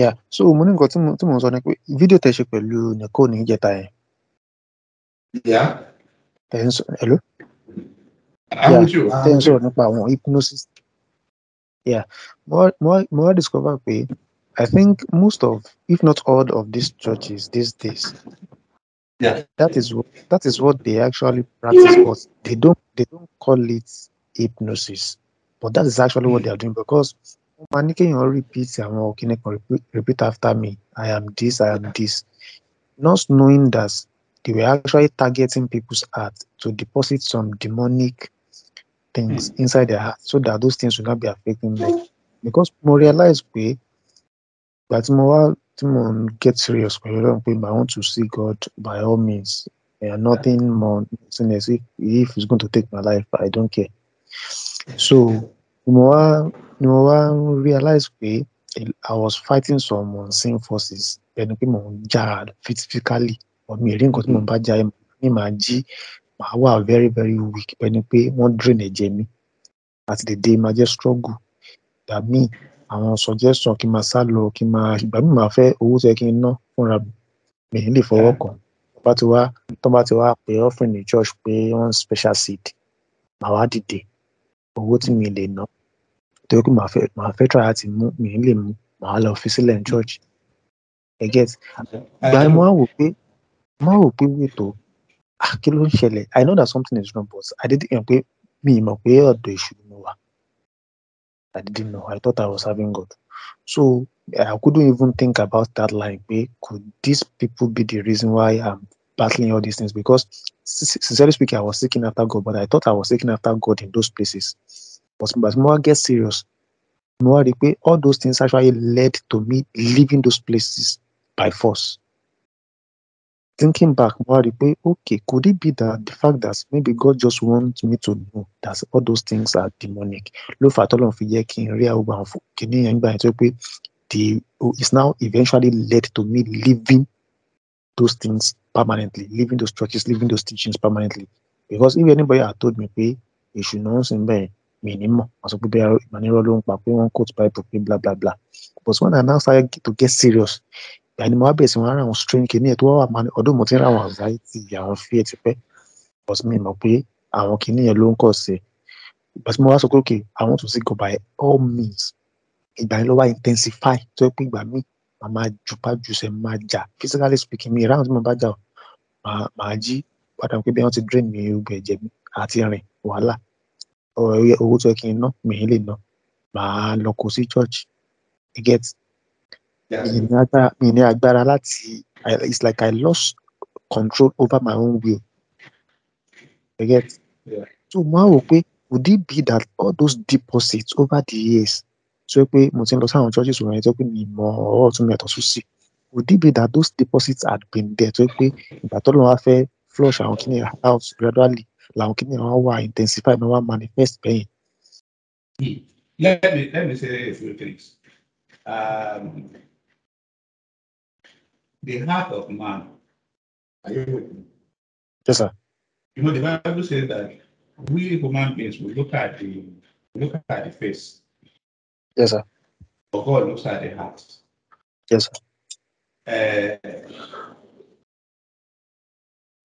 yeah. So mo ní nǹkan tí mo tí mo sọ ni pé fídíò tẹ ṣe pẹ̀lú nicole ní ìjẹta yẹn. Yeah, tẹ ń sọ hello? I'm yeah with you. Tẹ ń sọ̀rọ̀ nípa àwọn hypnosis. Yeah. Mo wá mo wá mo wá discover pé i think most of if not all of these churches these days Yeah. that is what that is what they actually practice but they don't they don't call it hypnosis. But that is actually what they are doing because wọ́n máa ní kéèyàn repeat àwọn kíní kan repeat, repeat after me. I am this i am this. Not knowing that they were actually targeting people's heart to deposit some demonic things hmm. inside their heart so that those things will not be affecting them. Because mo realize pé ìgbà tí mo wá tí mo ń get serious pẹ̀lú ọlọ́run pé i want to see god by all means. And nothing more nothing if if he's going to take my life i don't care. So ni mo wá ni mo wá realize pé i was fighting some unseen forces. Ẹni pé mo ń jà physically but mi ì rí nǹkan tí mo bá jà ẹ ní màá jí màá very very weak. Ẹni pé wọ́n drain ẹ̀jẹ̀ mi. Àti dèdè máa jẹ́ struggle. Míì àwọn suggestion kí n máa sá lọ kí n máa ìgbà míì máa fẹ́ owó tó yẹ kí n ná fúnra mi mi ì lè fọwọ́ kàn. Bá ti wá tó offering ní church pé one special seed màá wá dìde. Owó tí mi lè ná torí pé màá fẹ́ màá fẹ́ try láti mú mi lè mú màá lọ fi sílẹ̀ ní church. Ẹ get. Ìgbà yẹn mo wá wò pé mo wá wò pé wètò ah kí ló ń ṣẹlẹ̀? I know that something is wrong but i didn't mọ̀ pé mi ì mọ̀ pé ọ̀dọ̀ èṣù ni wà. I didn't know. I thought i was having god. So i couldn't even think about that line pé could these people be the reason why i'm battling all these things? Because sin- sincerely speaking i was seeking after god but i thought i was seeking after god in those places but but more get serious. More pé all those things actually led to me leaving those places by force. Thinking back more pé okay could it be that the fact that maybe god just wants me to know that all those things are demonic? Ló fà tọ́lọ́run fi jẹ́ kí n rí àwọn àwọn fò- kìíní yẹn the it's now eventually led to me leaving those things permanently leaving those churches leaving those teachings permanently. Because if anybody had told me èṣù náà ń sìn bẹ́ẹ̀ mi ní mọ̀. Wọ́n sọ pé bẹ́ẹ̀ ìmọ̀nirọ́ ló ń pa pé wọ́n quote bible pé bla bla bla. But when i now started to get serious ìgbà ni mo wá bẹ̀rẹ̀ sí wọn ara àwọn strange kìíní ẹ̀ tó wá wà máa ní ọdún mo ti ń ra àwọn anxiety fear ti pẹ́ but mi mọ̀ pé àwọn kìíní yẹn ló ń kọ̀ sí ìgbà tí mo wá i want to see God by all means. Ìgbà yẹn ló intensify tó yẹ pé ìgbà míì màá jupá jùsẹ̀ máa jà. Physically speaking mi ìráhùn tí mo bá jà màá jí padà pé bí wọ́n ti drain mi gbogbo ẹ̀jẹ̀ mi àti rìn owó tó yẹ kí n ná mi ì lè ná. Màá lọ kó sí church. You get? Mi ní agbára láti it's like I lost control over my own will. You get? So mo á wò pé would it be that all those deposits over the years tó yẹ pé mo ti ń lọ sáwọn churches wọ̀nyẹn tó yẹ pé mi mọ ọ̀rọ̀ tún mi ẹ̀tọ́ tún sí would it be that those deposits had been there tó yẹ pé ìgbà tó lọ́wọ́ fẹ́ flush àwọn kìnìún out gradually làwọn kìnìún wọn wà intensify wà manifest bẹ́yìn. Let me let me say a few things. Um, the heart of man. Are you with me? yes sir You know, the Bible says that we human beings we look at the we look at the face, yes sir but God looks at the heart. yes sir Uh,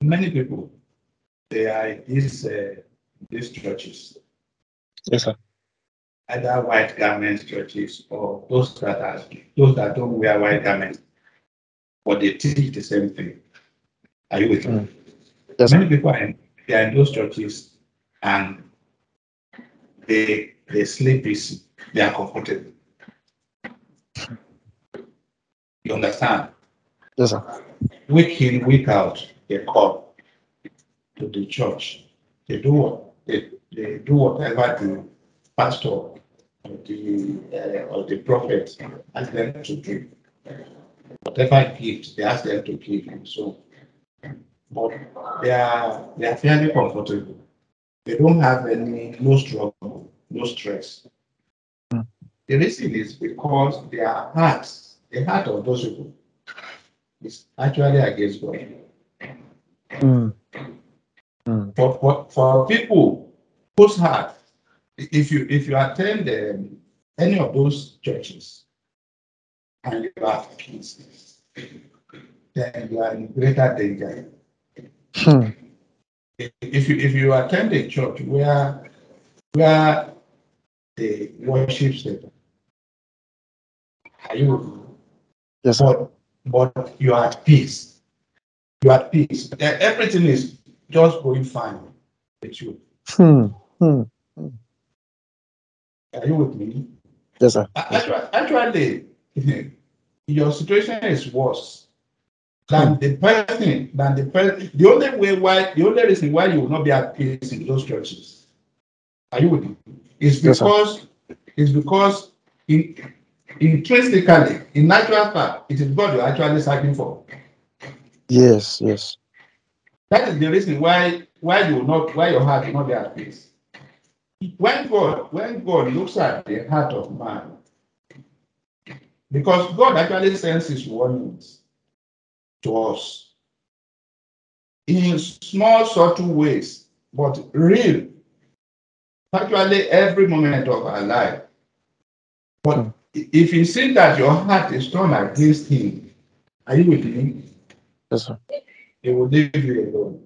many people they are these uh, these churches, yes sir either white garment churches or those that are those that don't wear white garments, but they teach the same thing. Are you with me? Mm. yes Many people are in, they are in those churches and they they sleep easy, they are comfortable. You understand? yes sir Week in, week out, they come to the church. They do what they, they do whatever the pastor or the uh, or the prophet ask them to do. Whatever gift they ask them to give and so. But they are they are fairly comfortable. They don't have any no struggle, no stress. Mm. The reason is because their hearts, the heart of those people, is actually against God. Mm. For, for, for people whose heart, if you if you attend um, any of those churches, and you have peace, then you are in greater danger. Hmm. If you if you attend a church where where the worship center, are you Yes, but but you are at peace. You are at peace. Everything is just going fine with you. Hmm. Hmm. Are you with me? Yes, sir. Actually, your situation is worse than the person, than the person. The only way why, the only reason why you will not be at peace in those churches, are you with me? Is Yes, because, is because in, intrinsically, in natural fact, it is God you're actually searching for. Yes, yes. That is the reason why, why you not, why your heart will not be at peace. When God, when God looks at the heart of man, because God actually sends his warnings to us in small, subtle ways, but real, actually every moment of our life. But if you see that your heart is turned against him, are you with me? Yes, sir. He will leave you alone.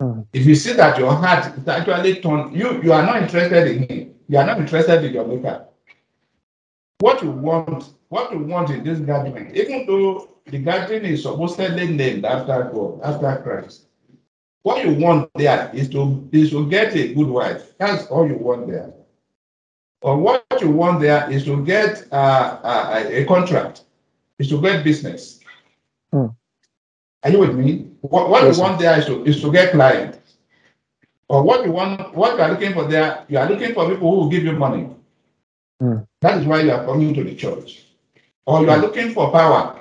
Hmm. If you see that your heart is actually turned, you, you are not interested in him, you are not interested in your maker. What you want, what you want in this gathering, even though the gathering is supposedly named after God, after Christ. What you want there is to is to get a good wife. That's all you want there. Or what you want there is to get uh, a, a contract, is to get business. Hmm. Are you with me? What, what Yes, you want there is to is to get clients. Or what you want, what you are looking for there, you are looking for people who will give you money. Hmm. That is why you are coming to the church. Or you are looking for power.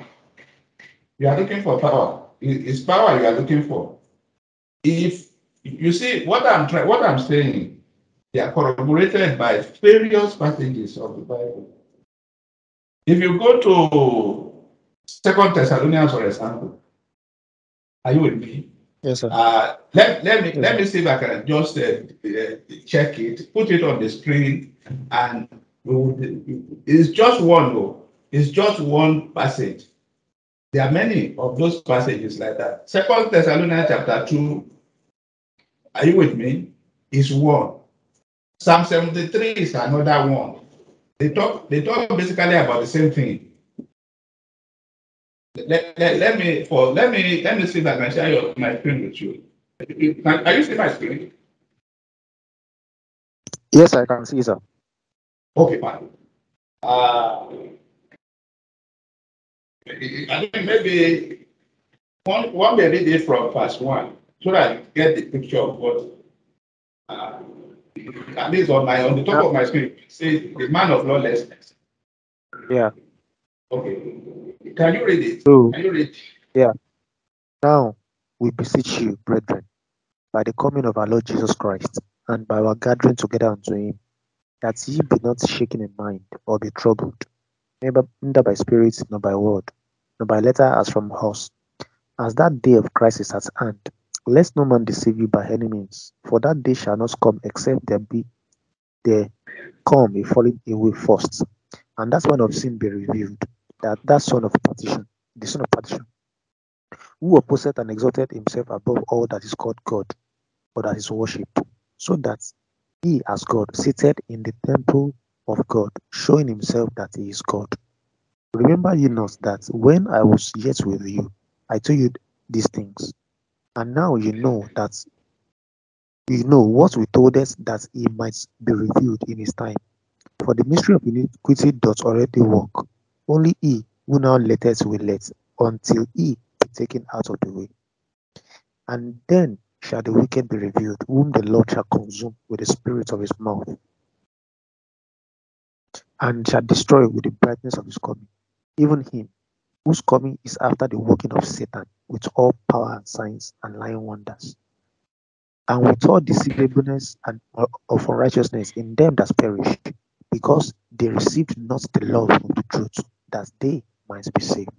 You are looking for power. It's power you are looking for. If you see what I'm trying, what I'm saying, they are corroborated by various passages of the Bible. If you go to Second Thessalonians, for example, are you with me? Yes, sir. Uh, let, let me Yes, let me see if I can just uh, uh, check it, put it on the screen, and it's just one though. It's just one passage. There are many of those passages like that. Second Thessalonians chapter two. Are you with me? Is one. Psalm seventy-three is another one. They talk. They talk basically about the same thing. Let, let, let me for let me let me see if I can share your, my screen with you. Can- Are you seeing my screen? Yes, I can see, sir. Okay, fine. Uh, I think maybe one, one may read it from verse one, so that I get the picture of what, uh, at least on my, on the top of my screen, it says the man of lawlessness. Yeah. Okay, can you read it? So Can you read? now we beseech you, brethren, by the coming of our Lord Jesus Christ, and by our gathering together unto him, that ye be not shaken in mind, or be troubled, neither, by spirit, nor by word, nor by letter as from us, as that day of Christ is at hand. Lest no man deceive you by any means, for that day shall not come except there be there come a falling away first, and that one of sin be revealed, that that son of perdition, the son of perdition, who opposeth and exalted himself above all that is called God, or that is worshipped, so that he as God seated in the temple of God, showing himself that he is God. Remember ye not that when I was yet with you, I told you these things, and now you know that you know what we told us that he might be revealed in his time. For the mystery of iniquity doth already work. Only he who now letteth will let, until he be taken out of the way. And then shall the wicked be revealed, whom the Lord shall consume with the spirit of his mouth, and shall destroy with the brightness of his coming. Even him whose coming is after the working of Satan, with all power and signs and lying wonders, and with all deceivableness and of unrighteousness in them that perish, because they received not the love of the truth, that they might be saved.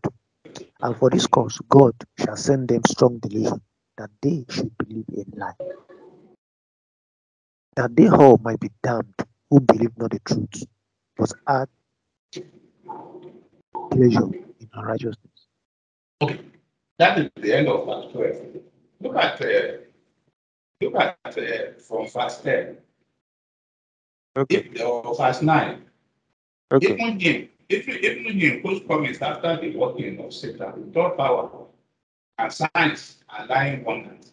And for this cause God shall send them strong delusion, that they should believe a lie, that they all might be damned who believe not the truth, but had pleasure in unrighteousness. Okay, that is the end of verse 12. Look at, uh, look at uh, from verse 10. Okay. If, or verse 9. Okay. Even him, if even him whose coming after the working of Satan, all power and signs and lying wonders.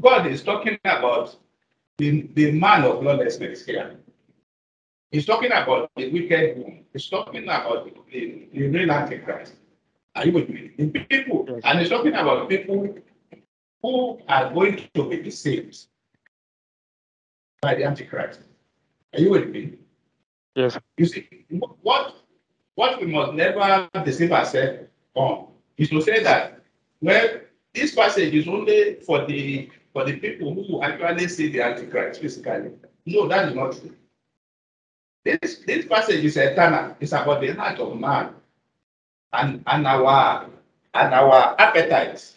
God is talking about the, the man of lawlessness here. He's talking about the wicked one. He's talking about the, the real antichrist. Are you with me? The people, Yes. and he's talking about people who are going to be deceived by the antichrist. Are you with me? Yes. You see, what what we must never deceive ourselves on is to say that well, this passage is only for the for the people who actually see the Antichrist physically. No, that is not true. This this passage is eternal. It's about the heart of man and, and our and our appetite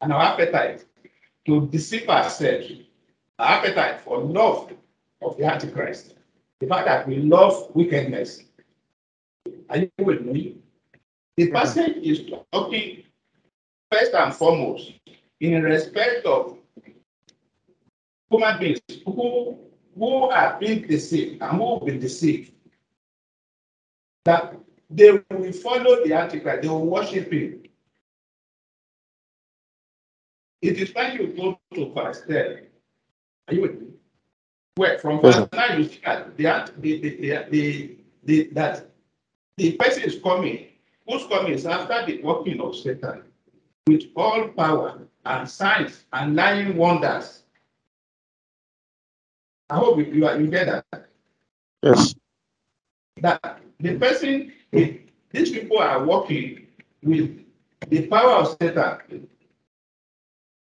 and our appetite to deceive ourselves, our appetite for love of the Antichrist. The fact that we love wickedness. Are you with me? The mm-hmm. passage is talking first and foremost in respect of human beings who, who are being deceived and who will be deceived. That they will follow the Antichrist, they will worship him. It is when you go to verse 10. Are you with me? Where from verse 9 you see that the, ant- the, the, the, the, the, that the person is coming, who's coming is after the working of Satan, with all power and signs and lying wonders. I hope you, you, are- you get that. Yes. That the person, these people are working with the power of Satan,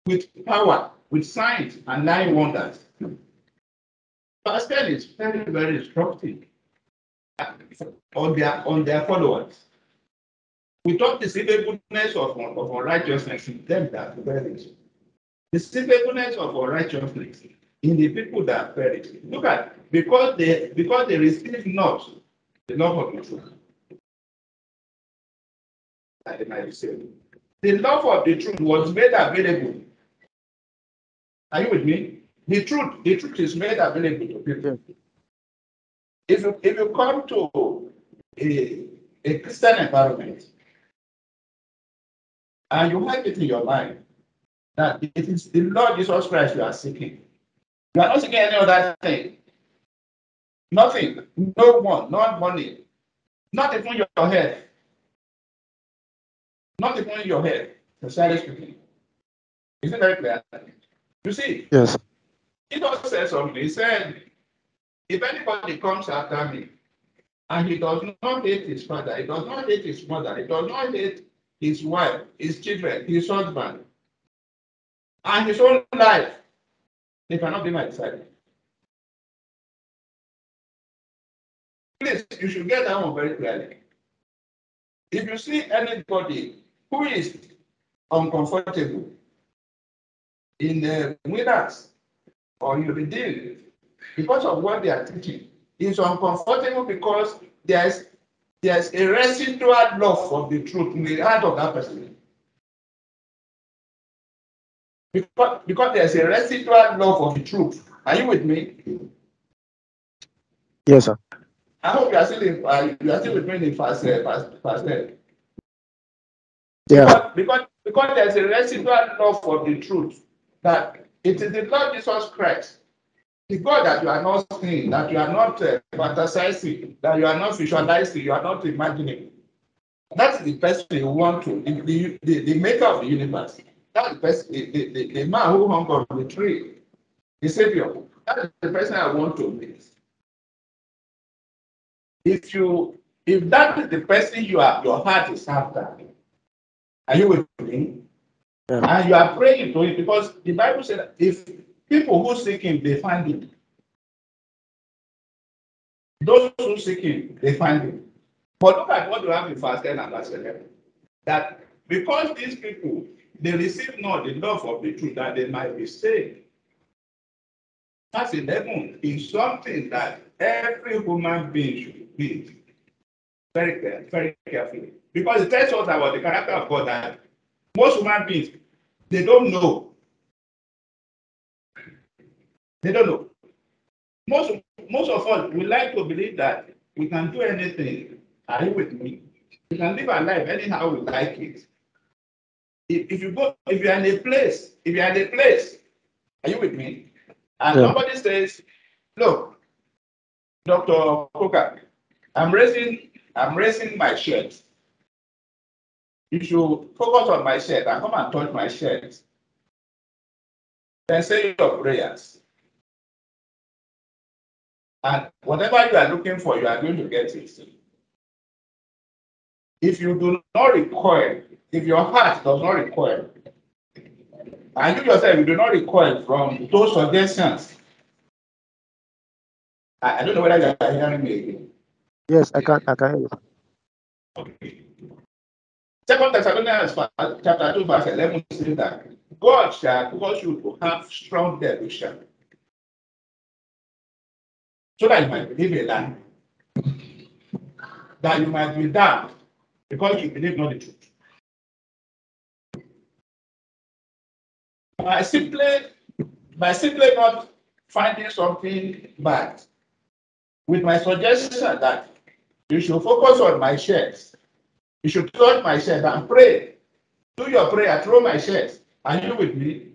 with power, with signs and lying wonders. Pastor is very, very instructive on their on their followers. Without the deceivableness of, of unrighteousness in them that perish. Deceivableness of unrighteousness in the people that perish. Look at because they because they receive not the love of the truth. The love of the truth was made available. Are you with me? The truth, the truth is made available to people. If you if you come to a, a Christian environment and you have it in your mind that it is the Lord Jesus Christ you are seeking, you are not seeking any other thing. Nothing, no one, not money, not even your head. Not even your head, sincerely speaking. Is it very clear? You see, Yes. Said something. He said, if anybody comes after me and he does not hate his father, he does not hate his mother, he does not hate his wife, his children, his husband, and his own life, they cannot be my disciple. Please, you should get that one very clearly. If you see anybody who is uncomfortable in the winners or you'll be redeem because of what they are teaching, It's uncomfortable because there's there's a residual love for the truth in the heart of that person. Because, because there's a residual love of the truth. Are you with me? Yes, sir. I hope you are still in, uh, you are still with me in fast, uh, fast, fast uh, Yeah. Because, because, because there's a residual love for the truth that it is the Lord Jesus Christ, the God that you are not seeing, that you are not uh, fantasizing, that you are not visualizing, you are not imagining. That's the person you want to, the, the, the, maker of the universe. That's the person, the, the, the, man who hung on the tree, the Savior. That's the person I want to meet. If you, if that is the person you are, your heart is after, are you me? Yeah. And you are praying to him because the Bible said if people who seek him, they find him. Those who seek him, they find him. But look at what you have in verse 10 and verse 11. That because these people, they receive not the love of the truth that they might be saved. Verse 11 is something that every human being should be. very very carefully because it tells us about the character of God that most human beings they don't know. They don't know. Most most of us we like to believe that we can do anything. Are you with me? We can live our life anyhow we like it. If, if you go, if you're in a place, if you're in a place, are you with me? And Yeah. somebody says, look, Dr. Coker, I'm raising, I'm raising my shirt. You should focus on my shirt and come and touch my shirt. Then say your prayers. And whatever you are looking for, you are going to get it. If you do not recoil, if your heart does not recoil, and you yourself, you do not recoil from those suggestions. I, I don't know whether you are hearing me again. Yes, I can I can hear you. Okay. Second Thessalonians chapter two verse eleven says that God shall cause you to have strong delusion. So that you might believe a lie. That you might be damned because you believe not the truth. By simply, by simply not finding something bad, with my suggestion that you should focus on my shares, you should touch my shirt and pray. Do your prayer, throw my shirt. Are you with me?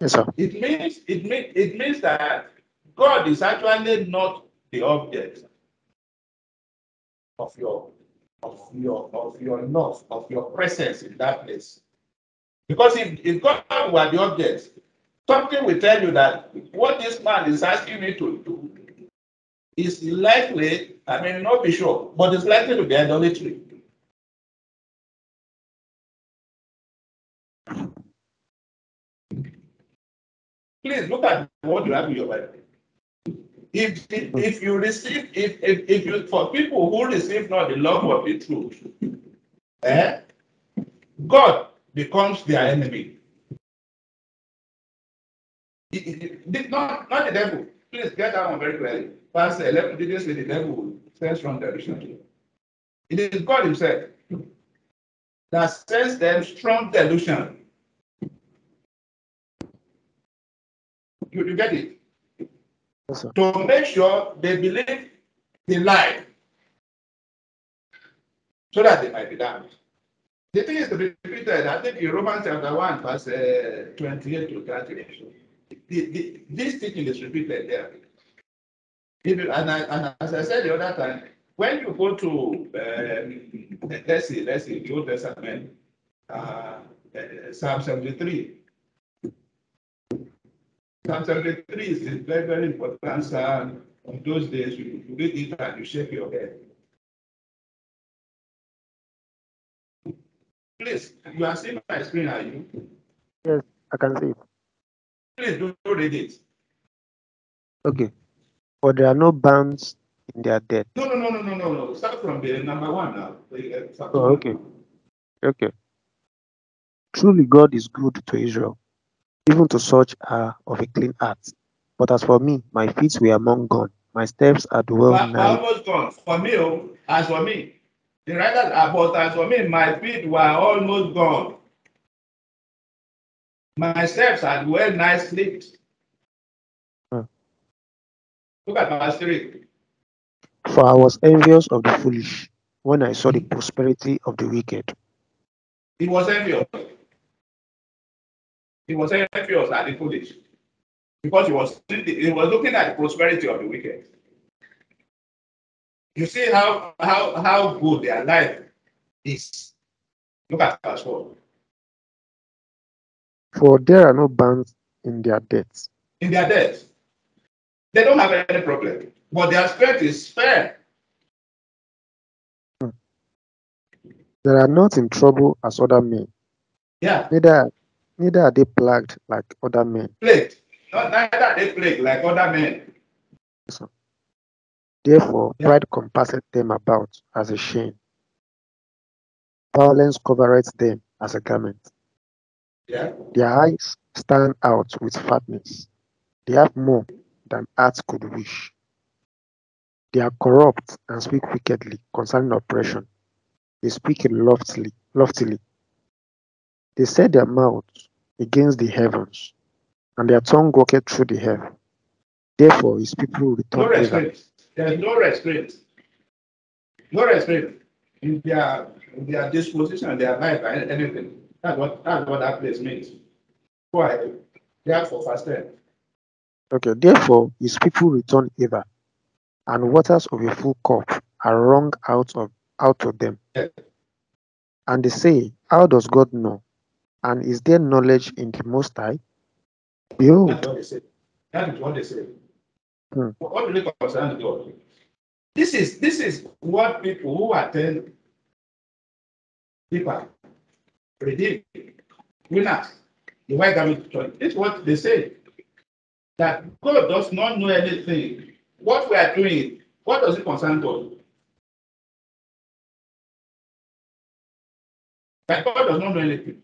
Yes, sir. It means it means it means that God is actually not the object of your of your of your love, of your presence in that place. Because if, if God were the object, something will tell you that what this man is asking me to do is likely, I mean, not be sure, but it's likely to be idolatry. Please look at what you have in your Bible. If, if, if you receive, if, if, if you, for people who receive not the love of the truth, eh, God becomes their enemy. Not, not the devil. Please get that one very clearly. Verse 11 didn't say the devil sends from delusion. It is God Himself that sends them strong delusion. You, you get it? Yes, to make sure they believe the lie so that they might be damned. The thing is repeated, I think in Romans chapter 1, verse uh, 28 to 30. The, the, this teaching is repeated there. If you, and, I, and as I said the other time, when you go to, um, let's see, let's see, the Old Testament, uh, uh, Psalm 73, Psalm 73 is a very, very important psalm. On those days, you read it and you shake your head. Please, you are seeing my screen, are you? Yes, I can see it. Please do read it. Okay. For there are no bounds in their debt. No, no, no, no, no, no, no. Start from the number one now. Uh, chapter Oh, okay. Okay. Truly God is good to Israel, even to such are of a clean heart. But as for me, my feet were among gone, my steps are dwell But nigh. almost gone. For me, oh, as for me, the writers are, but as for me, my feet were almost gone. My steps are well nigh slipped. Hmm. Look at verse three. For I was envious of the foolish when I saw the prosperity of the wicked. He was envious. He was envious at the foolish. Because he was he was looking at the prosperity of the wicked. You see how how how good their life is. Look at verse four. For there are no bounds in their debts. In their debt, they don't have any problem, but their strength is fair. Hmm. They are not in trouble as other men, Yeah, neither neither are they plagued like other men. plagued. Not neither are they plagued like other men. Therefore, Yeah. pride compasseth them about as a shame. Violence covereth them as a garment. Yeah, Their eyes stand out with fatness. They have more than heart could wish. They are corrupt and speak wickedly concerning oppression. They speak loftily, loftily. They set their mouths against the heavens, and their tongue walketh through the earth. Therefore his people No return hither. restraint. There is no restraint. No restraint in their, in their disposition, their life, and anything. That's what, that's what that place means. Why? Therefore, verse ten. Okay, therefore his people return ever, and waters of a full cup are wrung out of out of them. Yeah. And they say, How does God know? And is there knowledge in the Most High? Behold, That's what they say. That is what they say. Hmm. What do they concern God? This is, this is what people who attend people, redeem, winners, the white garment church, this is what they say. That God does not know anything. What we are doing, what does it concern God? That God does not know anything.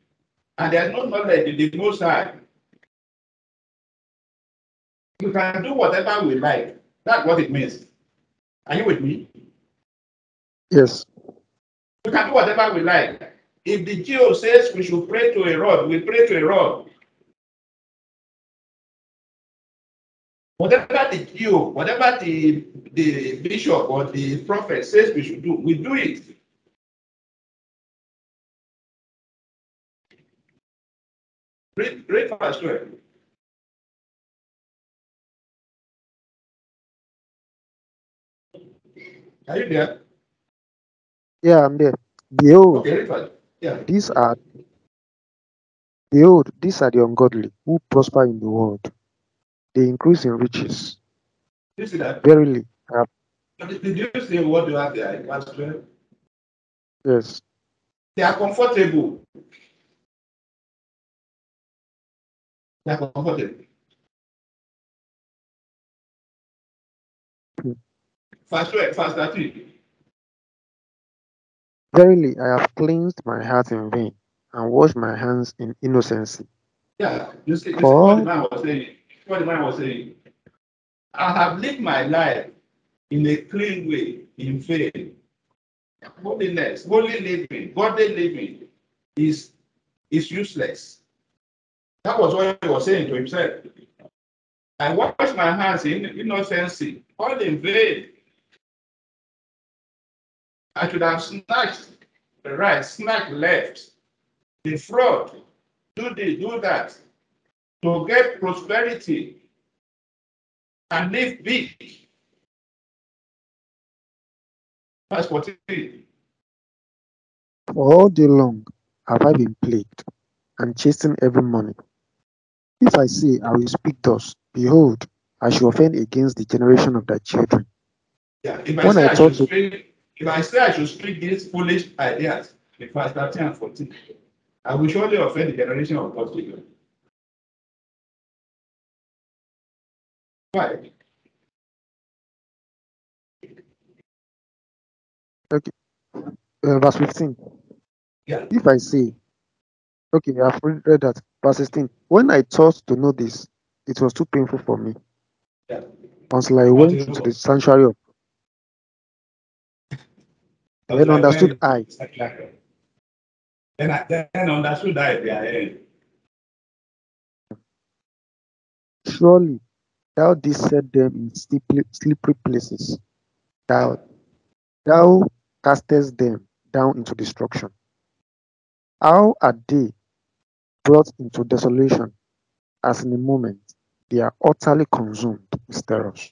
And there is no knowledge in the most high. You can do whatever we like. That's what it means. Are you with me? yes, We can do whatever we like. If the GO says we should pray to a rod, we pray to a rod. Whatever the GO, whatever the, the bishop or the prophet says we should do, we do it. Read, read verse 12. Are you there? yeah, I'm there. Behold, Okay. Yeah. these are behold, these are the ungodly who prosper in the world. They increase in riches. You see that? Verily, Did did you see what you have there in verse 12? yes, They are comfortable. They are comfortable. Verse 12, verse 13. verily I have cleansed my heart in vain and washed my hands in innocency. Yeah, you see, what the man was saying. What the man was saying. I have lived my life in a clean way, in vain. Holiness, holy living, godly living is, is useless. That was what he was saying to himself. I wash my hands in innocency, all in vain. I should have snatched the right, snatched left, the do this, do that, to get prosperity and live big. Verse 14. For all day long have I been plagued and chastened every morning. If I say I will speak thus, behold, I shall offend against the generation of thy children. Yeah, if I When say I I, should to- speak, if I say I should speak these foolish ideas in verse 13 and 14, I will surely offend the generation of God's children. Why? Uh, verse 15. Yeah. If I say, okay, I've read read that. Verse 16. When I thought to know this, it was too painful for me Yeah. until I went to the sanctuary of then I understood I Then I then understood that at their end. Surely thou didst set them in slippery, slippery places. Thou, thou castest them down into destruction. How are they brought into desolation, as in a moment they are utterly consumed with terrors?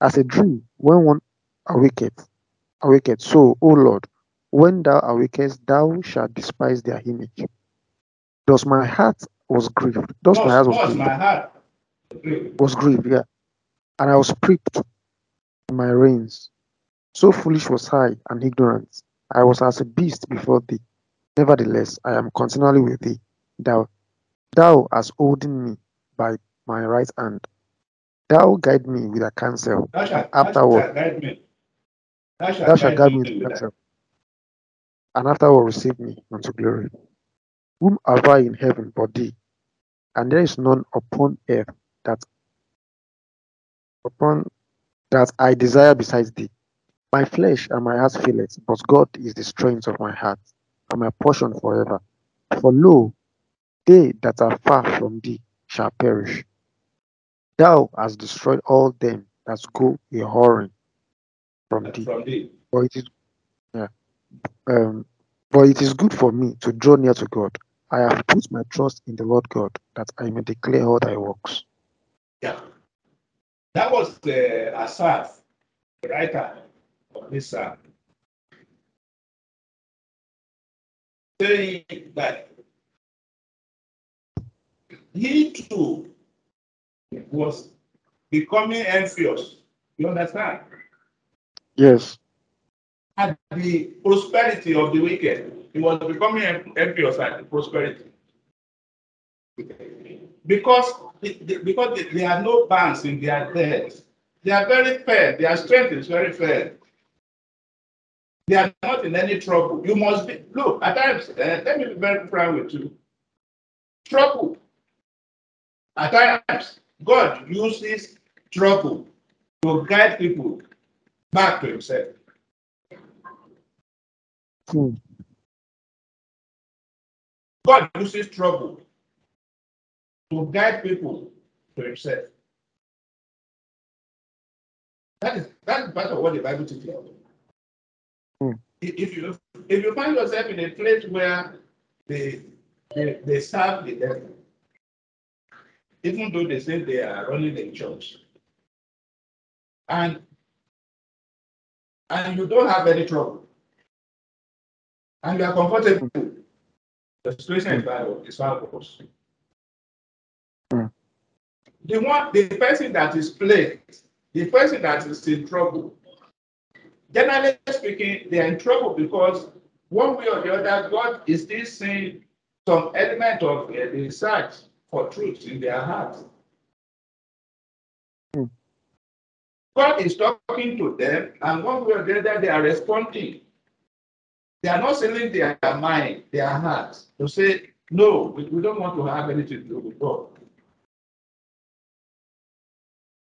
As a dream, when one awaketh, awaketh, so, O Lord, when thou awakest, thou shalt despise their image. Thus my heart was grieved. Thus my heart was grieved. my heart. was grieved, yeah. And I was pricked in my reins. So foolish was I and ignorant. I was as a beast before thee. Nevertheless, I am continually with thee. Thou, thou hast holding me by my right hand. Thou guide me with a counsel. Thou shalt, Afterward. thou shalt guide me. Thou shalt, Thou shalt guide me with that. counsel. And afterward receive me unto glory. Whom have I in heaven but thee? And there is none upon earth that upon that I desire besides thee. My flesh and my heart feel it, but God is the strength of my heart and my portion forever. For lo, they that are far from thee shall perish. Thou hast destroyed all them that go a whoring from thee. From the, For it is yeah, um, for it is good for me to draw near to God. I have put my trust in the Lord God, that I may declare all thy works. yeah. That was the Asaph, the writer of this psalm. Saying that he too was becoming envious. You understand? Yes. At the prosperity of the wicked. He was becoming en- envious at the prosperity. Because, because they- there are no bands in their debt. They are very fair. Their strength is very fair. They are not in any trouble. You must be, look, at times, uh, let me be very frank with you. Trouble. At times, God uses trouble to guide people back to himself. Hmm. God uses trouble to guide people to himself. That is that's part of what the Bible teaches. Hmm. If you if you find yourself in a place where they they, they serve the devil, even though they say they are running a church, and and you don't have any trouble, and you are comfortable, the situation is bad, is far worse. Hmm. The one, the person that is plagued, the person that is in trouble, generally speaking, they are in trouble because one way or the other, God is still seeing some element of uh, the search for truth in their hearts. Hmm. God is talking to them, and one way or the other, they are responding. They are not selling their mind, their hearts, to say, no, we, we don't want to have anything to do with God.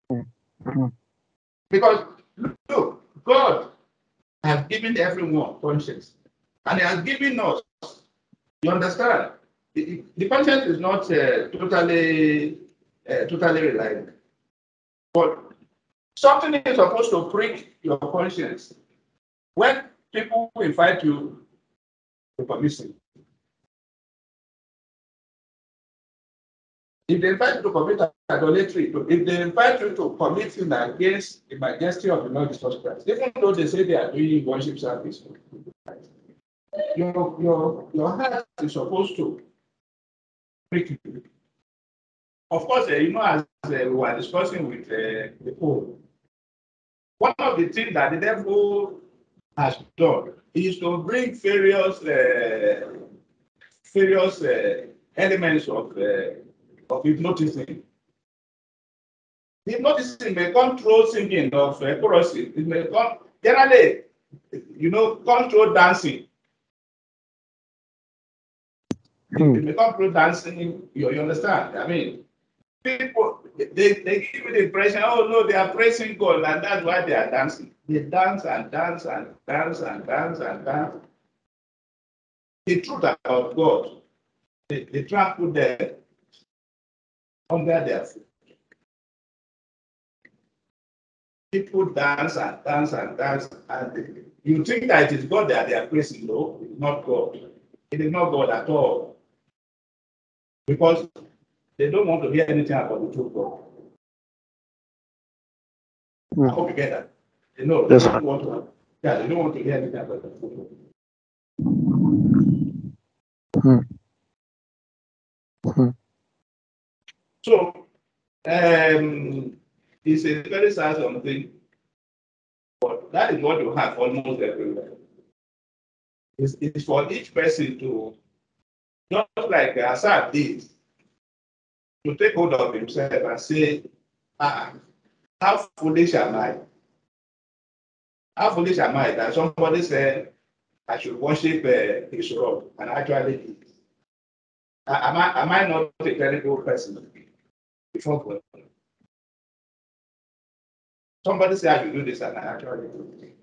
Hmm. Because look, God has given everyone conscience, and He has given us. You understand? The, conscience is not uh, totally, uh, totally reliable, but something is supposed to prick your conscience when people invite you to commit sin. If they invite you to commit idolatry, if they invite you to commit sin against the majesty of the Lord Jesus Christ, even though they say they are doing worship service, your your your heart is supposed to Of course, uh, you know, as uh, we were discussing with uh, the Pope, one of the things that the devil has done is to bring various uh, various uh, elements of uh, of hypnotism. Hypnotism may control singing of uh, chorus. It may come generally, you know, control dancing. Hmm. It control dancing. You, you understand? I mean, people they, they give you the impression, oh no, they are praising God, and that's why they are dancing. They dance and dance and dance and dance and dance. The truth about God, they, they trample them under their feet. People dance and dance and dance, and you think that it is God that they are praising. No, it's not God. It is not God at all. Because they don't want to hear anything about the true God. Hmm. I hope you get that. They know they don't want to. Yeah, they don't want to hear anything about the true God. Hmm. Hmm. So, um, it's a very sad something, but that is what you have almost everywhere. It's, it's for each person to, just like Assad did, to take hold of himself and say, ah, how foolish am I? How foolish am I that somebody said I should worship uh, his rod and actually did? Am I, am I not a terrible person before God? somebody say I should do this and I actually do it.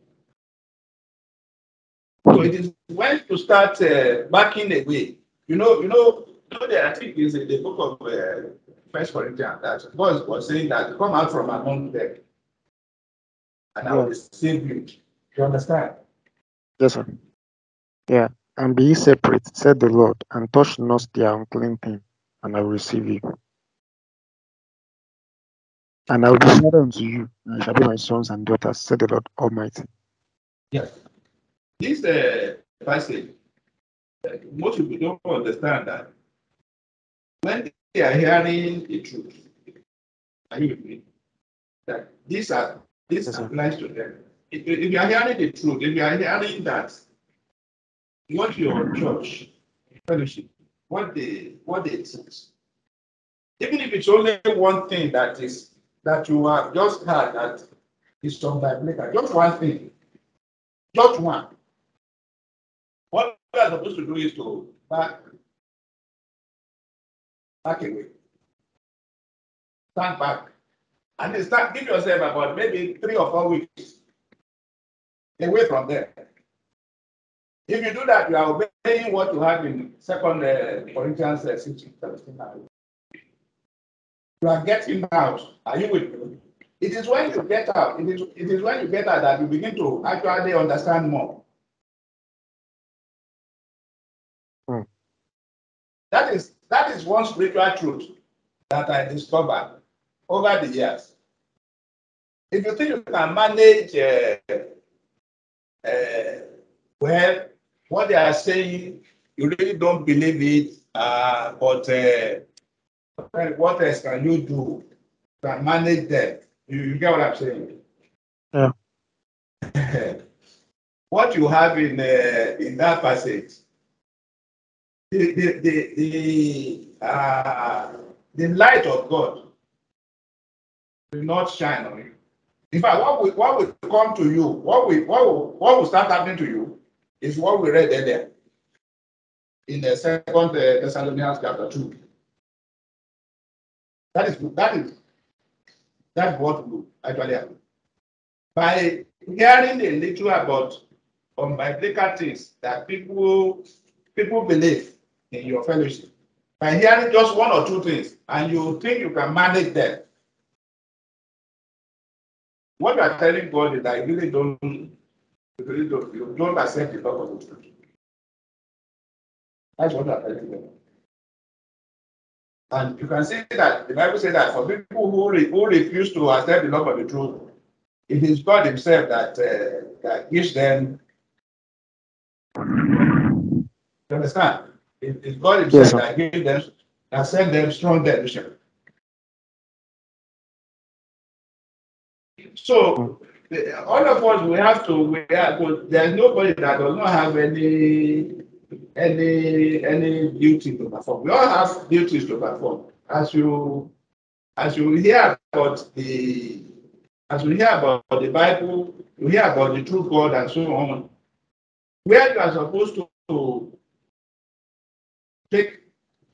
So it is when you start uh, backing away, you know, you know, you know that I think is in the book of uh, First Corinthians that God was saying that come out from among them, and I will save you. You understand? Yes, sir. Yeah. And be separate, said the Lord, and touch not their unclean thing, and I will receive you. And I will be father unto you, and shall be my sons and daughters, said the Lord Almighty. Yes. This uh, passage, most people don't understand that when they are hearing the truth, are you with me? That these are this Yes, applies to them. If, if you are hearing the truth, if you are hearing that what your church fellowship, what they what they teach, even if it's only one thing that is that you have just heard that is from biblical, just one thing, just one. You are supposed to do is to back, back away. Stand back. And then start, give yourself about maybe three or four weeks away from there. If you do that, you are obeying what you have in Second uh, Corinthians uh, 16, 17. You are getting out. Are you with me? It is when you get out, it is, it is when you get out that you begin to actually understand more. That is that is one spiritual truth that I discovered over the years. If you think you can manage uh, uh, well, what they are saying, you really don't believe it, uh, but uh, what else can you do? to manage them. You, you get what I'm saying? Yeah. what you have in uh, in that passage, the the the the, uh, the light of God will not shine on you. In fact, what will what will come to you, what will what will what will start happening to you is what we read earlier in the second uh, Thessalonians chapter two. That is that is that's what will actually happen. By hearing a little about unbiblical things that people people believe in your fellowship, by hearing just one or two things, and you think you can manage them, what you are telling God is that you really don't, you really don't, you don't accept the love of the truth. That's what you are telling them. And you can see that the Bible says that for people who, re, who refuse to accept the love of the truth, it is God Himself that uh, that gives them. You understand? It is God Himself Yes, that gives them, that send them strong delusion. So all of us we have to we have there's nobody that does not have any any any duty to perform. We all have duties to perform. As you as you hear about the as you hear about the Bible, you hear about the true God and so on. Where you are supposed to take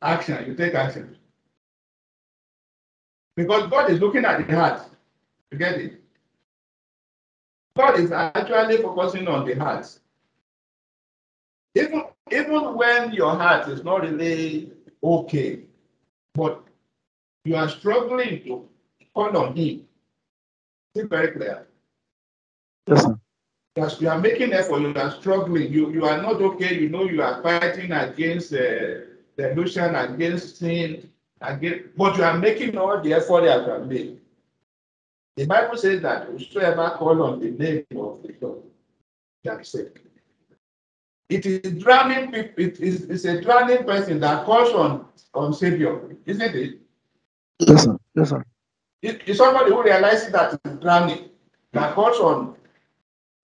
action, you take action. Because God is looking at the heart. You get it? God is actually focusing on the heart. Even, even when your heart is not really okay, but you are struggling to call on Him. It's very clear. Yes, sir. You are making effort, you are struggling, you, you are not okay, you know you are fighting against uh, delusion, against sin, against, but you are making all the effort that you have made. The Bible says that whosoever call on the name of the Lord shall be saved. It is drowning people, it is it's a drowning person that calls on, on Savior, isn't it? Yes, sir. Yes, sir. It is somebody who realizes that it's drowning, that calls on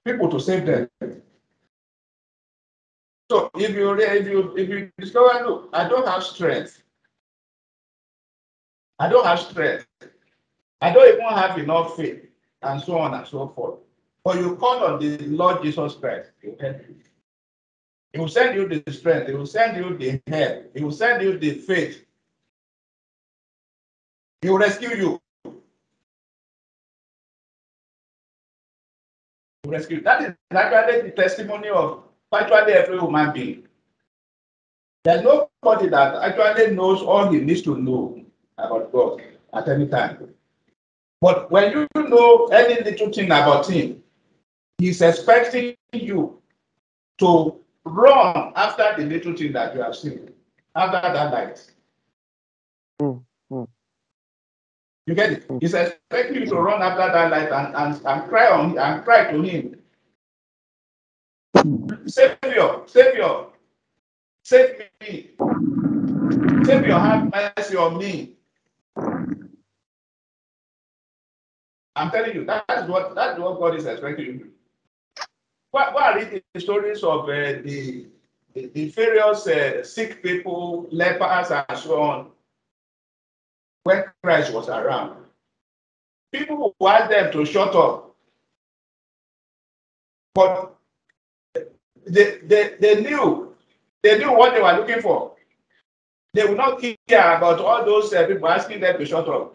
people to save them. So if you if you if you discover, look, I don't have strength. I don't have strength. I don't even have enough faith, and so on and so forth. But you call on the Lord Jesus Christ, He will help you. He will send you the strength, He will send you the help, He will send you the faith. He will rescue you. Rescue. That is actually the testimony of virtually every human being. There's nobody that actually knows all he needs to know about God at any time. But when you know any little thing about him, he's expecting you to run after the little thing that you have seen, after that light. Mm, mm. You get it? He's expecting you to run after that light and, and, and cry on and cry to him. Savior, Savior, save me. Savior, have mercy on me. I'm telling you, that's what that's what God is expecting you to do. Why, why read the stories of uh, the, the the various uh, sick people, lepers, and so on when Christ was around? People asked them to shut up, but they, they, they knew they knew what they were looking for. They would not care about all those uh, people asking them to shut up.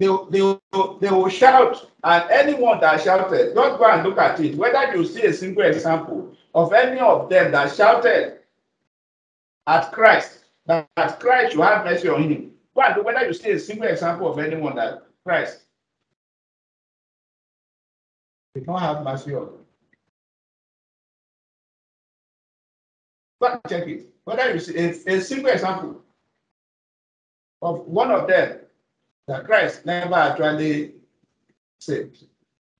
They, they, they will shout, and anyone that shouted, just go and look at it. Whether you see a single example of any of them that shouted at Christ, that, Christ should have mercy on him. But whether you see a single example of anyone that Christ did not have mercy on. And check it. Whether you see a, a single example of one of them that Christ never actually saved.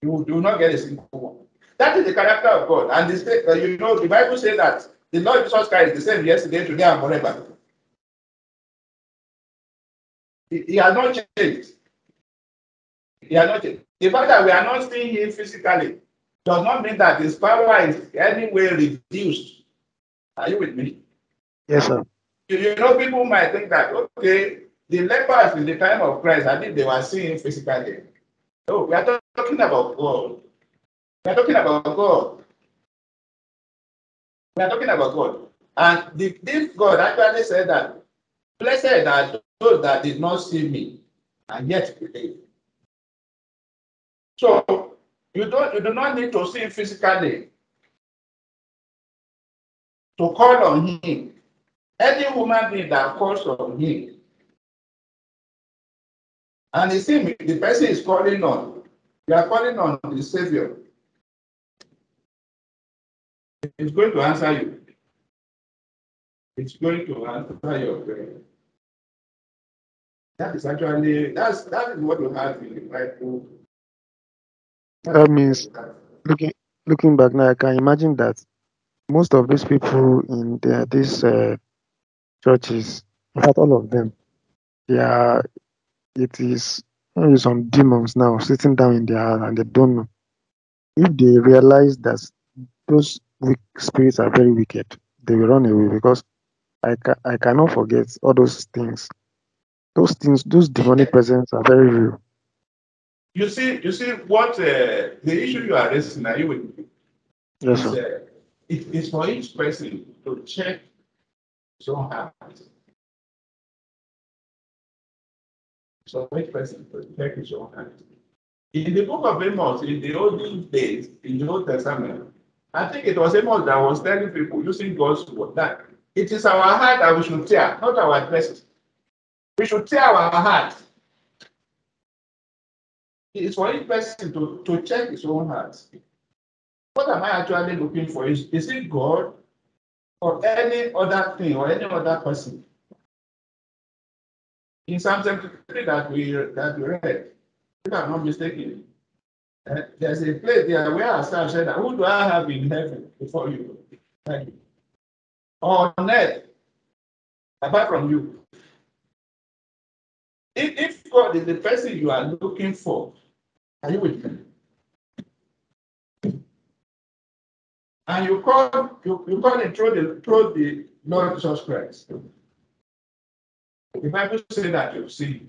You do not get a single one. That is the character of God. And this, uh, you know, the Bible says that the Lord Jesus Christ is the same yesterday, today, and forever. He, he has not changed. He has not changed. The fact that we are not seeing him physically does not mean that his power is anyway reduced. Are you with me? Yes, sir. You, you know, people might think that, okay, the lepers in the time of Christ, I think they were seeing physically. No, we are talking about God. We are talking about God. We are talking about God. And the, this God actually said that, blessed are those that did not see me and yet believe. So you don't you do not need to see physically to call on him. Any human being that calls on him and you see, me. the person is calling on, you are calling on the Savior. It's going to answer you. It's going to answer your prayer. That is actually, that's, that is what you have in the Bible. That means looking looking back now, I can imagine that most of these people in the, these uh, churches, in fact, all of them, they are it is maybe some demons now sitting down in their and they don't know. If they realize that those weak spirits are very wicked, they will run away because I ca- I cannot forget all those things. Those things, those demonic presence are very real. You see, you see what uh, the issue you are raising, are you with me? Yes, Is, sir. uh, it is for each person to check his own heart. So each person to check his own heart. In the book of Amos, in the old days, in the Old Testament, I think it was Amos that was telling people using God's word that it is our heart that we should tear, not our dresses. We should tear our heart. It's for each person to, to check his own heart. What am I actually looking for? Is, is it God or any other thing or any other person? In Psalm 73 that we that we read, if I'm not mistaken, uh, there's a place there where Asaph said, Who do I have in heaven before you? Thank you. On earth, apart from you. If, if God is the person you are looking for, are you with me? And you call you, you call it through the through the Lord Jesus Christ. The Bible says that you see.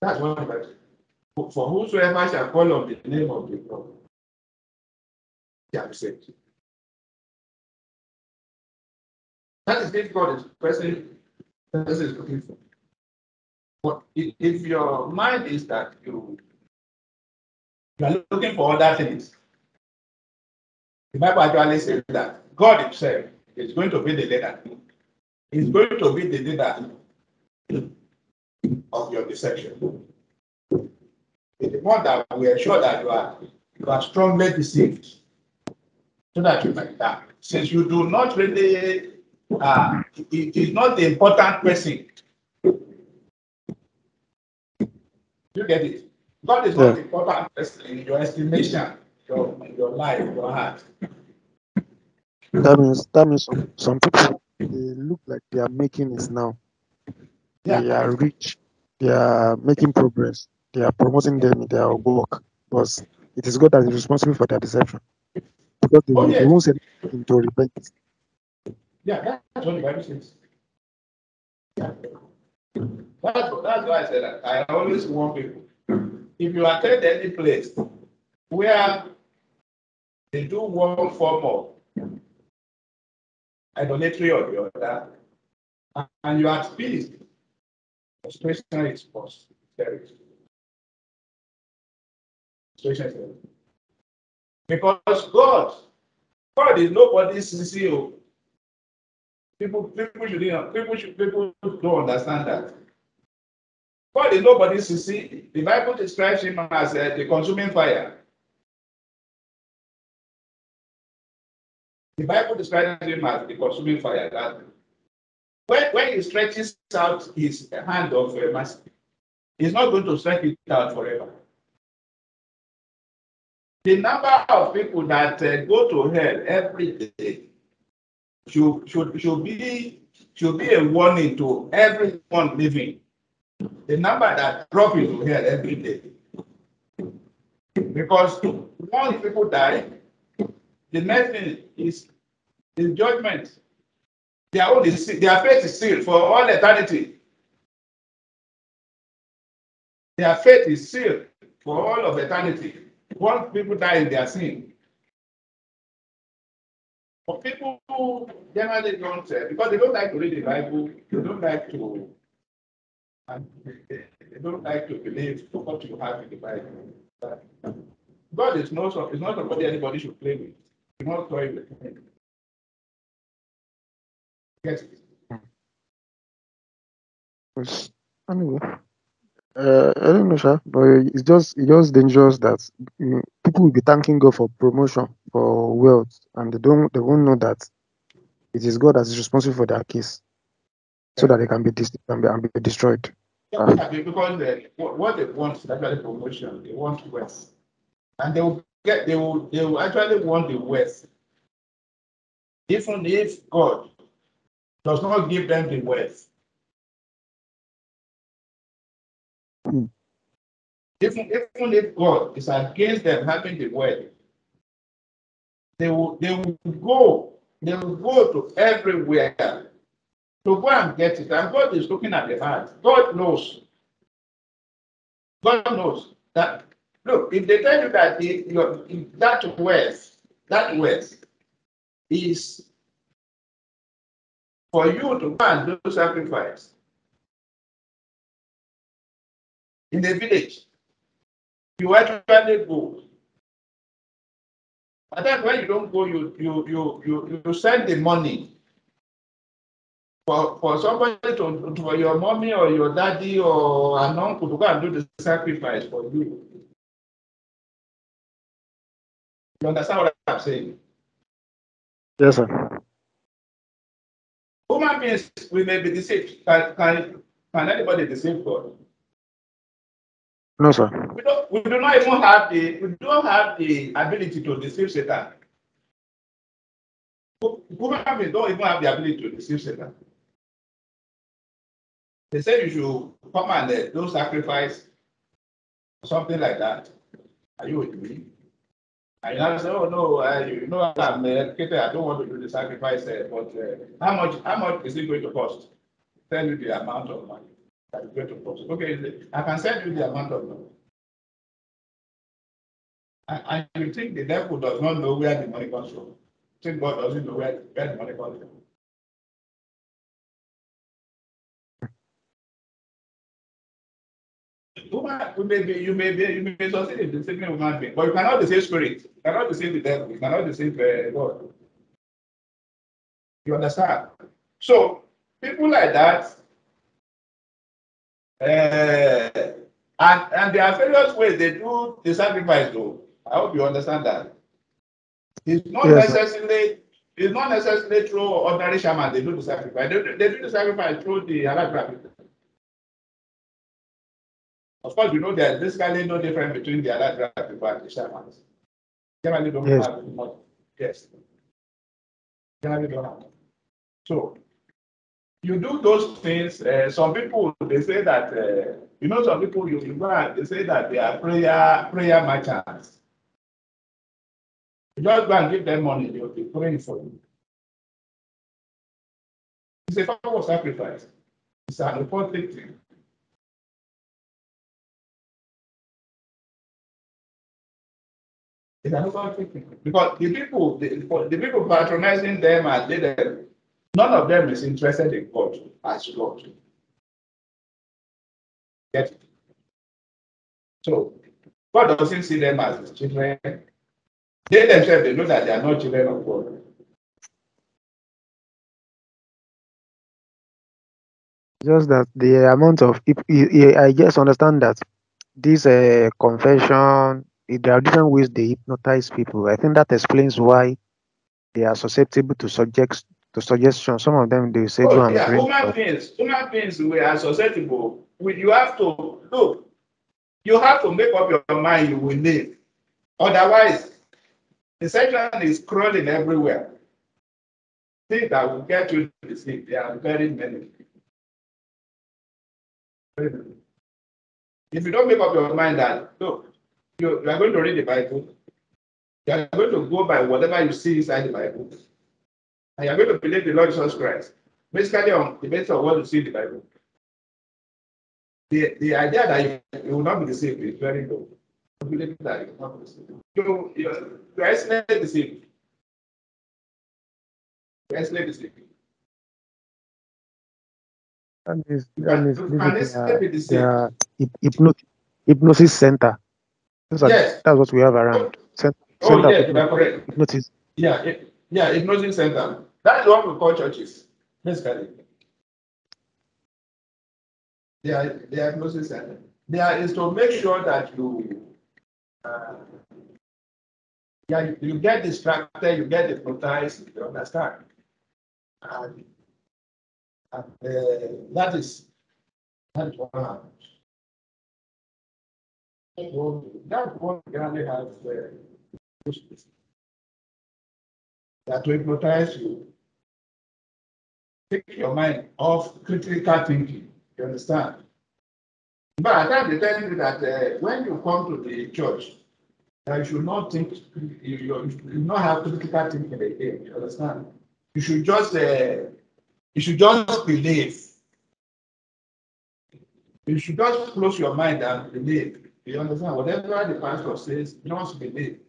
That's one verse. For for whosoever shall call on the name of the Lord shall be saved. That is is person, person is looking for. But if, your mind is that you, you are looking for other things, the Bible actually says that God Himself is going to be the leader. He's going to be the leader of your deception. It's important that we ensure that you are you are strongly deceived so that you can die. Since you do not really, uh, it is not the important person. You get it? God is not the important person in your estimation, your, your life, your heart. That means that means some, some people they look like they are making it now. They are rich. They are making progress. They are promoting them in their work. But it is God that is responsible for their deception. Because they, Oh, they won't say to repent. Yeah, that's says. Yeah. That's, that's why I said that. I always warn people. If you attend any place where they do one form of idolatry or the other, and you are. There is. Frustration is there. Because God, God is nobody's CCO. People, people should, you know, people should, people don't understand that. God is nobody's CC. The Bible describes him as uh, the consuming fire. The Bible describes him as the consuming fire. That when, when he stretches out his hand of uh, mercy, he's not going to stretch it out forever. The number of people that uh, go to hell every day should, should, should, be, should be a warning to everyone living. The number that drop into hell every day. Because once people die, the next thing is, is judgment. Their own is their fate is sealed for all eternity. Their fate is sealed for all of eternity. Once people die in their sin. For people generally don't, because they don't like to read the Bible, they don't like to, and they don't like to believe what you have in the Bible. God is not, so- not somebody anybody should play with. He's not toy with? Yes. Anyway, uh, I don't know, sir, but it's just it's just dangerous that mm, people will be thanking God for promotion, for wealth, and they don't they won't know that it is God that is responsible for their case, so that they can be dis- can be, and be destroyed. Yeah, because they, what, they want is actually promotion. They want wealth, and they will get. They will. They will actually want the wealth, even if God does not give them the wealth. Hmm. Even, even if God is against them having the wealth, they will. They will go. They will go to everywhere to go and get it. And God is looking at the heart. God knows. God knows that. Look, if they tell you that the, your, that wealth, that wealth is for you to go and do sacrifice in the village, you actually go. But then when you don't go, you you you you, you send the money for, for somebody to, to for your mommy or your daddy or an uncle to go and do the sacrifice for you. You understand what I'm saying? Yes, sir. Human beings, we may be deceived. Can, can, can anybody deceive God? No, sir. We don't, we do not even have the, we don't have the ability to deceive Satan. Human don't even have the ability to deceive Satan. They say you should come and uh, do sacrifice, something like that. Are you with me? And you say, oh no, uh, you know I'm educated, I don't want to do the sacrifice, uh, but uh, how much, how much is it going to cost? Tell you the amount of money Okay, I can send you the amount of money. And, you think the devil does not know where the money comes from? Think God doesn't know where, where the money comes from? You may be, you may be, you may succeed in deceiving a human but you cannot deceive spirit. You cannot deceive the devil. You cannot deceive uh, God. You understand? So people like that, uh, and and there are various ways they do the sacrifice. Though I hope you understand that. It's not Yes, sir. necessarily. It's not necessarily through ordinary shaman they do the sacrifice. They, do- they do the sacrifice through the people. Of course, you know there's basically no difference between the Alagra people and the shamans. Generally don't Yes. have much. Yes. Generally don't have. So you do those things. Uh, some people they say that uh, you know some people you, you go and they say that they are prayer prayer merchants. You just go and give them money, they'll be praying for you. It's a form of sacrifice. It's an important thing. It's an important thing. Because the people, the, the people patronizing them and they, none of them is interested in God as God. Get it? So God doesn't see them as his children. They themselves, they know that they are not children of God. Just that the amount of I just understand that this uh, confession there are different ways they hypnotize people. I think that explains why they are susceptible to subjects to suggestion. Some of them they say oh, go Oh, and yeah, drink. human beings, human beings, we are susceptible. We, you have to, look, you have to make up your mind you will live. Otherwise, the Satan is crawling everywhere. Things that will get you to deceived, there are very many. Very many. If you don't make up your mind that, look, you, you are going to read the Bible, you are going to go by whatever you see inside the Bible, and you are going to believe the Lord Jesus Christ, basically on the basis of what you see in the Bible. The, the idea that you, you will not be deceived is very low. You believe that you will not be deceived. You, you, you are easily deceived. You are easily deceived. That means, You that can, means you maybe can they easily are, be they deceived. are hyp- hypno- hypnosis center. Are, Yes. That's what we have around. Cent- Oh, Center of yes, you hypno- are correct. hypnosis. Yeah, it, yeah, hypnosis center. That's what we call churches, basically. They are hypnosis center. There is to make sure that you, uh, yeah, you- get distracted, you get hypnotized, you understand? And, and uh, that is, that is what happens. That's what Gandhi has, uh, that to hypnotize you. Take your mind off critical thinking, you understand? But I can't tell you that uh, when you come to the church, that you should not think, you, you, should not have critical thinking again, you understand? You should just, uh, you should just believe. You should just close your mind and believe. You understand? Whatever the pastor says, you just believe.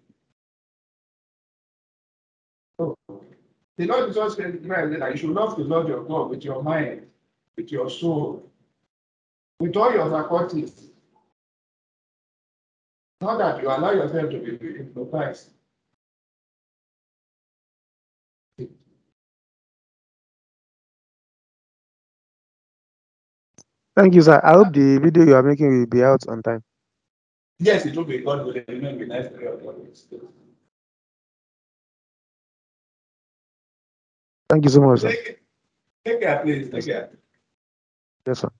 The Lord Jesus Christ said that you should love the Lord your God with your mind, with your soul, with all your faculties. Not that you allow yourself to be hypnotized. Thank you, sir. I hope the video you are making will be out on time. Yes, it will be God will it will be Thank you so much, sir. Take, take care, please. Take care. Yes, sir.